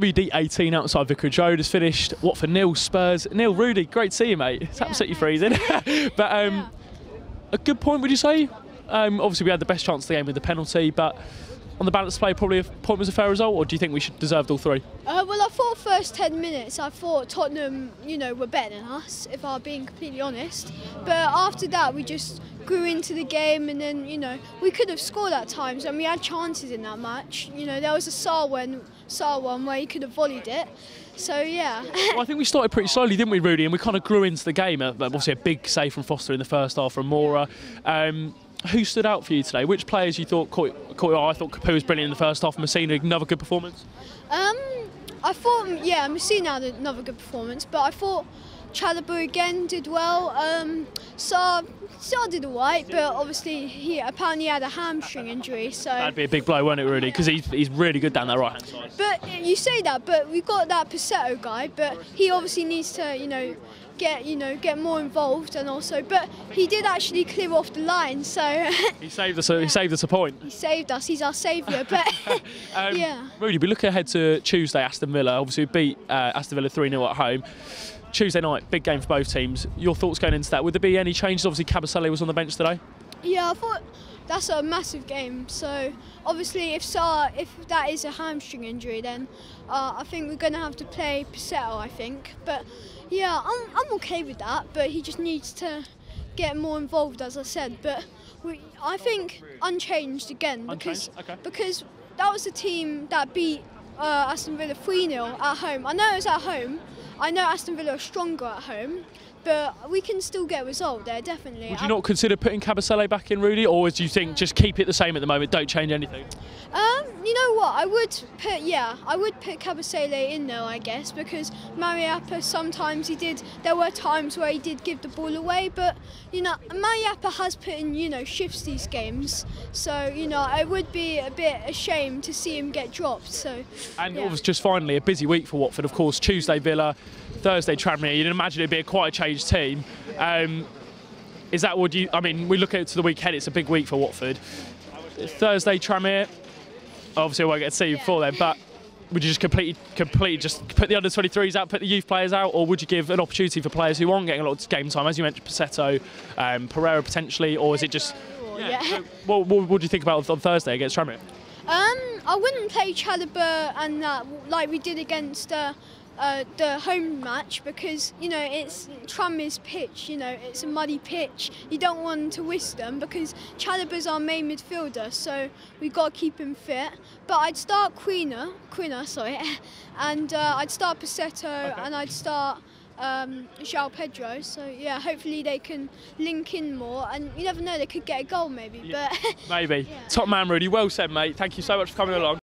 WD18 outside Vicarage Road has finished. Watford nil, Spurs nil. Rudy, great to see you, mate. It's absolutely freezing. but um, Yeah. a good point, would you say? Um, obviously, we had the best chance of the game with the penalty, but on the balance play, probably a point was a fair result, or do you think we should deserved all three? Uh, well, I thought first 10 minutes, I thought Tottenham, you know, were better than us, if I'm being completely honest. But after that, we just grew into the game and then, you know, we could have scored at times and we had chances in that match. You know, there was a Sarr one, Sarr one where he could have volleyed it. So, yeah. Well, I think we started pretty slowly, didn't we, Rudy? And we kind of grew into the game. Uh, Obviously, a big save from Foster in the first half from Moura. Um, who stood out for you today? Which players you thought caught, caught? I thought Capoue was brilliant in the first half. Masina, another good performance. Um, I thought, yeah, Masina had another good performance, but I thought Chalobah again did well. Um, Sarr, Sarr did alright, but obviously he apparently had a hamstring injury, so. That'd be a big blow, wouldn't it, Rudy? Because he's, he's really good down that right hand side. But you say that, but we've got that Pussetto guy, but he obviously needs to, you know, get you know get more involved and also. But he did actually clear off the line, so He saved us. A, he saved us a point. he saved us. He's our saviour. But Um, yeah. Rudy, we look ahead to Tuesday, Aston Villa. Obviously, we beat uh, Aston Villa 3 0 at home. Tuesday night, big game for both teams. Your thoughts going into that? Would there be any changes? Obviously, Kabasele was on the bench today. Yeah, I thought that's a massive game. So obviously, if Sarr, if that is a hamstring injury, then uh, I think we're going to have to play Pussetto. I think, but yeah, I'm I'm okay with that. But he just needs to get more involved, as I said. But we, I think unchanged again because Unchanged? Okay. because that was a team that beat uh, Aston Villa 3 0 at home. I know it was at home. I know Aston Villa are stronger at home. But we can still get a result there, definitely. Would you not consider putting Kabasele back in, Rudy, or do you think just keep it the same at the moment, don't change anything? Um, you know what? I would put yeah, I would put Kabasele in though, I guess, because Mariappa sometimes he did. There were times where he did give the ball away, but you know Mariappa has put in you know shifts these games, so you know I would be a bit ashamed to see him get dropped. So And yeah. it was just finally a busy week for Watford. Of course, Tuesday Villa, Thursday Tranmere. You'd imagine it'd be a quite a changed team. Um, is that what you? I mean, we look at to the weekend. It's a big week for Watford. Thursday Tranmere. Obviously, I won't get to see you before then, but. Would you just completely, completely just put the under 23s out, put the youth players out, or would you give an opportunity for players who aren't getting a lot of game time, as you mentioned, Pussetto, um, Pereyra potentially, or is it just? yeah. So what, what, what do you think about on Thursday against Tranmere? Um, I wouldn't play Chalobah and that like we did against uh, uh, the home match because you know it's Tranmere's pitch. You know it's a muddy pitch. You don't want to whisk them because Chalobah's our main midfielder, so we've got to keep him fit. But I'd start Quina, Quina, sorry, and uh, I'd start Pussetto and I'd start. Um, João Pedro, so yeah, hopefully they can link in more, and you never know, they could get a goal maybe. But Maybe. Yeah. Top man, Rudy. Well said, mate. Thank you so much for coming along.